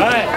Hey.